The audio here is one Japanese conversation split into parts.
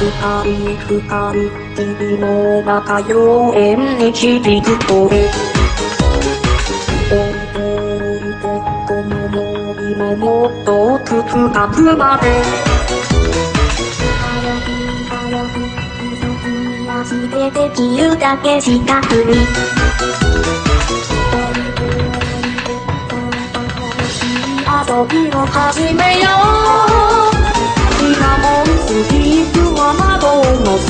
二人二人君の中妖艶に響く声置いてこの森のもっと奥深くまで。く早く急ぎ足でできるだけ近くに遊びを始めよう今もスピークは窓の素敵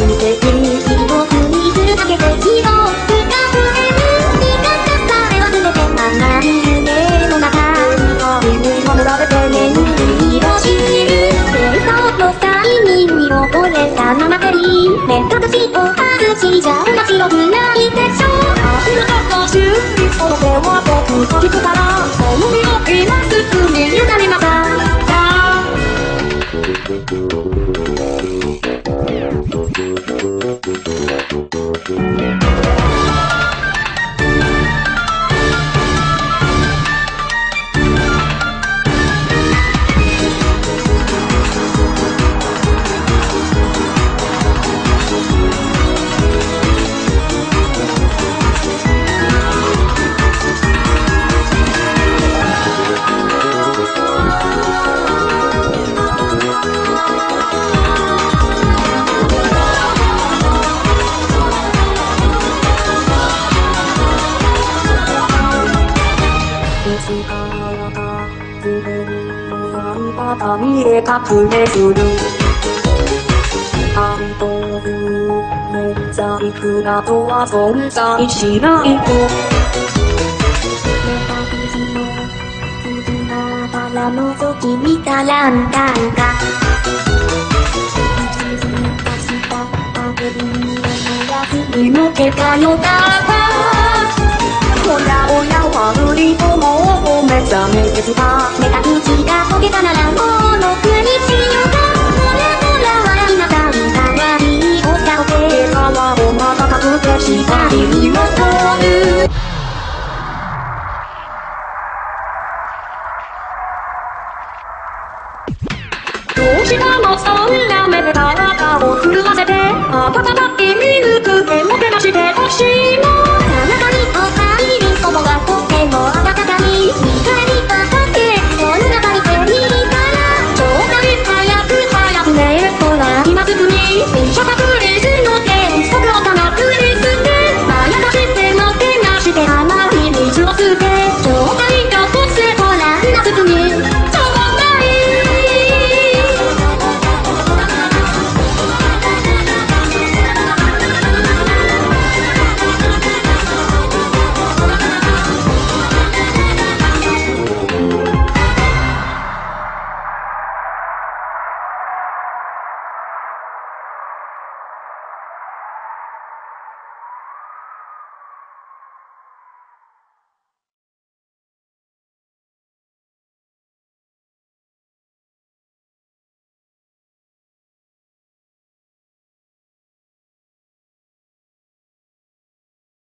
外しじゃ面白くないでしょ。溢れた歌手にその手は僕と聞くからその身を今す。ぐに委ねました。ですからかすでにあんた見え隠れする。愛という免罪符などは存在しない。と目隠しの絆から覗き見たらんだんかに向けたよだしたのそんな目で体を震わせて温かいミルクでもてなしてほしいの。